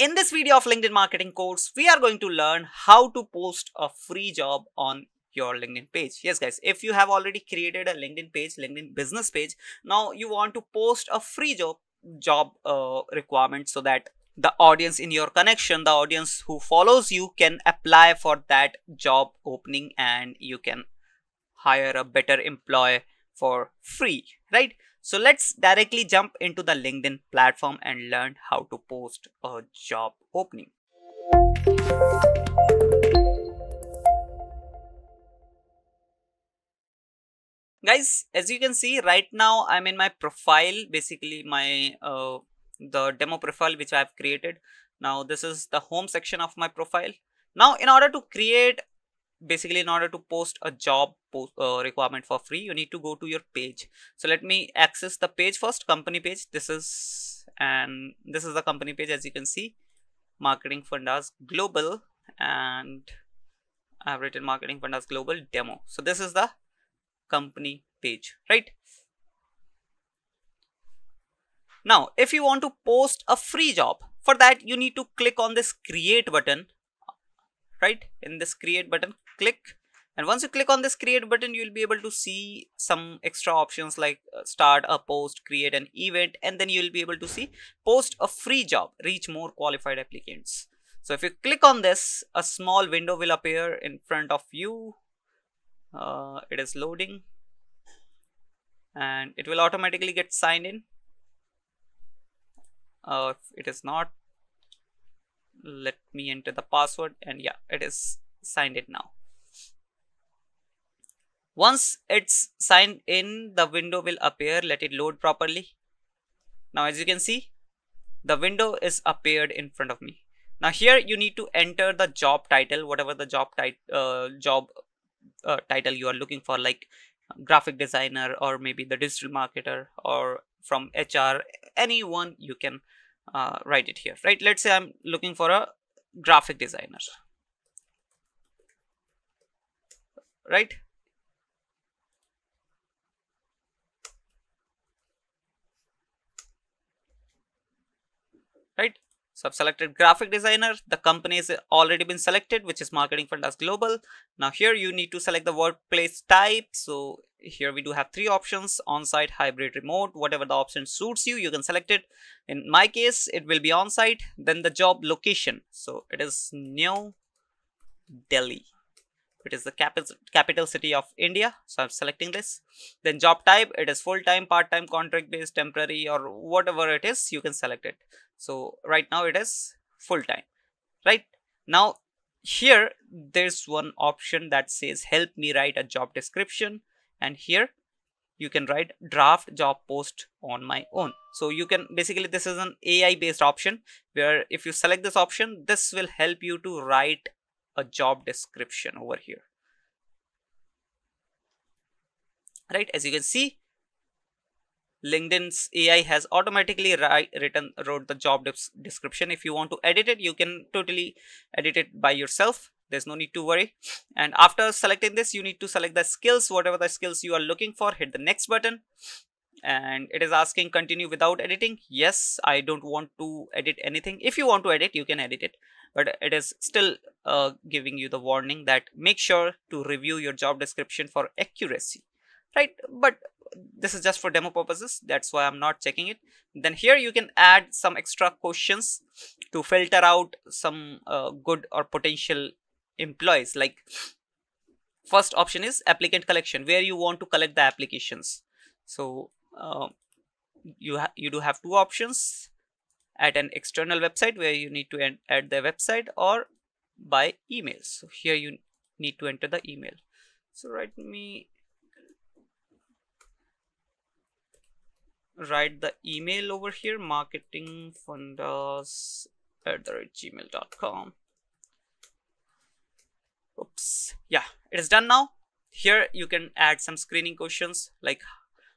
In this video of LinkedIn marketing course, we are going to learn how to post a free job on your LinkedIn page. Yes, guys, if you have already created a LinkedIn page, LinkedIn business page, now you want to post a free job job uh, requirement so that the audience in your connection, the audience who follows you can apply for that job opening and you can hire a better employee for free, right? So let's directly jump into the LinkedIn platform and learn how to post a job opening. Guys, as you can see right now, I'm in my profile, basically my uh, the demo profile which I've created. Now this is the home section of my profile. Now in order to create basically in order to post a job post, uh, requirement for free you need to go to your page. So let me access the page first company page. This is and this is the company page as you can see. Marketing fundas global and i have written marketing fundas global demo. So this is the company page right? Now if you want to post a free job for that you need to click on this create button right? In this create button click and once you click on this create button you will be able to see some extra options like uh, start a post create an event and then you will be able to see post a free job reach more qualified applicants. So if you click on this a small window will appear in front of you. Uh, it is loading. And it will automatically get signed in. Uh, if it is not let me enter the password and yeah it is signed in now once it's signed in, the window will appear. Let it load properly. Now, as you can see, the window is appeared in front of me. Now here you need to enter the job title, whatever the job, tit uh, job uh, title you are looking for, like graphic designer or maybe the digital marketer or from HR, anyone you can uh, write it here, right? Let's say I'm looking for a graphic designer, right? Right? So I've selected graphic designer. The company is already been selected which is marketing fundas global. Now here you need to select the workplace type. So here we do have three options on-site hybrid remote. Whatever the option suits you you can select it. In my case it will be on-site then the job location. So it is new delhi it is the capital capital city of india. So i'm selecting this. Then job type it is full-time part-time contract based temporary or whatever it is you can select it. So right now it is full-time right? Now here there's one option that says help me write a job description. And here you can write draft job post on my own. So you can basically this is an ai based option where if you select this option this will help you to write a job description over here. Right? As you can see linkedin's ai has automatically written wrote the job description. If you want to edit it you can totally edit it by yourself. There's no need to worry. And after selecting this you need to select the skills whatever the skills you are looking for. Hit the next button and it is asking continue without editing. Yes i don't want to edit anything. If you want to edit you can edit it but it is still uh, giving you the warning that make sure to review your job description for accuracy right? But this is just for demo purposes. That's why i'm not checking it. Then here you can add some extra questions to filter out some uh, good or potential employees. Like first option is applicant collection where you want to collect the applications. So uh, you you do have two options at an external website where you need to add the website or by email. So here you need to enter the email. So write me write the email over here marketing fundas at the gmail.com oops. Yeah it is done now. Here you can add some screening questions like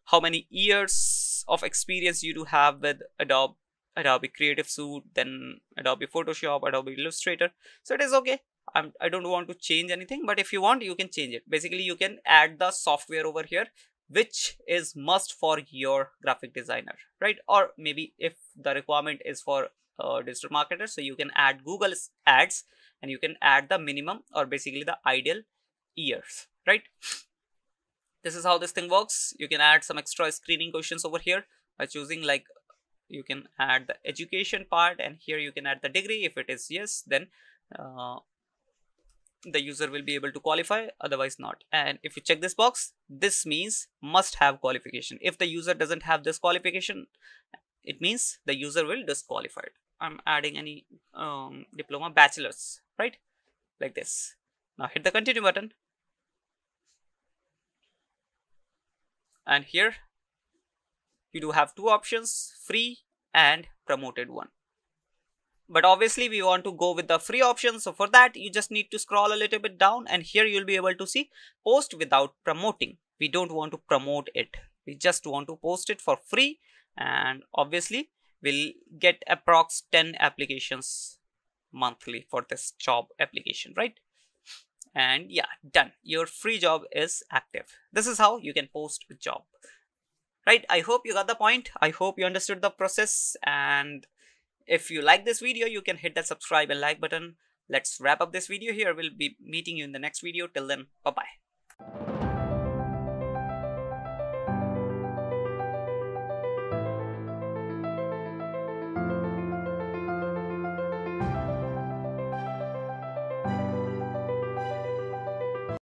how many years of experience you do have with adobe adobe creative suite then adobe photoshop adobe illustrator. So it is okay. I'm, i don't want to change anything but if you want you can change it. Basically you can add the software over here which is must for your graphic designer right? Or maybe if the requirement is for uh, digital marketer so you can add google ads and you can add the minimum or basically the ideal years right this is how this thing works. You can add some extra screening questions over here by choosing like you can add the education part and here you can add the degree. If it is yes then uh, the user will be able to qualify otherwise not. And if you check this box this means must have qualification. If the user doesn't have this qualification it means the user will disqualified i'm adding any um, diploma bachelor's right? Like this. Now hit the continue button and here you do have two options free and promoted one. But obviously we want to go with the free option. So for that you just need to scroll a little bit down and here you'll be able to see post without promoting. We don't want to promote it. We just want to post it for free and obviously we'll get approx 10 applications monthly for this job application right and yeah done. Your free job is active. This is how you can post a job. Right? I hope you got the point. I hope you understood the process. And if you like this video you can hit that subscribe and like button. Let's wrap up this video here. We'll be meeting you in the next video. Till then bye bye